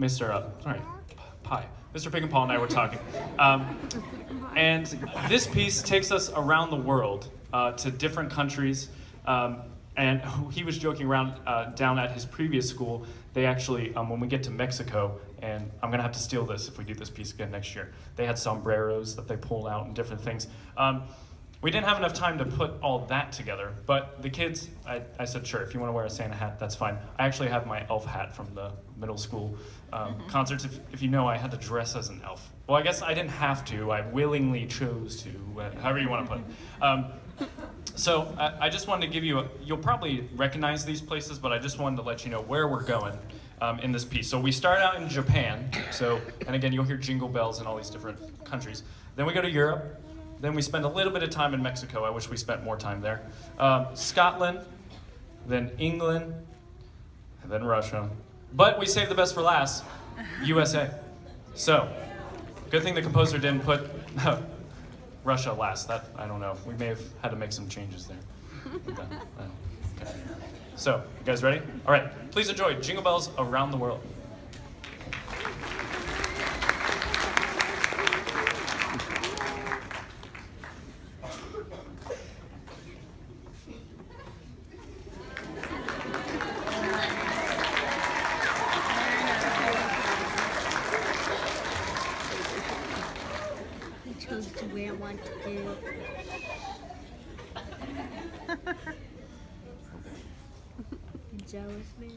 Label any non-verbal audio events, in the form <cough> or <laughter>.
Mr. Uh, sorry, Pie. Mr. Pig and Paul and I were talking. Um, and this piece takes us around the world uh, to different countries. Um, and <laughs> he was joking around uh, down at his previous school. They actually, um, when we get to Mexico, and I'm gonna have to steal this if we do this piece again next year, they had sombreros that they pulled out and different things. We didn't have enough time to put all that together, but the kids, I, I said, sure, if you want to wear a Santa hat, that's fine. I actually have my elf hat from the middle school um, concerts. If, if you know, I had to dress as an elf. Well, I guess I didn't have to. I willingly chose to, uh, however you want to put it. Um, so I, I just wanted to give you, a, you'll probably recognize these places, but I just wanted to let you know where we're going um, in this piece. So we start out in Japan. So, and again, you'll hear jingle bells in all these different countries. Then we go to Europe. Then we spend a little bit of time in Mexico. I wish we spent more time there. Um, Scotland, then England, and then Russia. But we saved the best for last, <laughs> USA. So, good thing the composer didn't put <laughs> Russia last. That I don't know. We may have had to make some changes there. Okay. <laughs> okay. So, you guys ready? All right. Please enjoy Jingle Bells Around the World. I chose to wear. <laughs> Jealous man.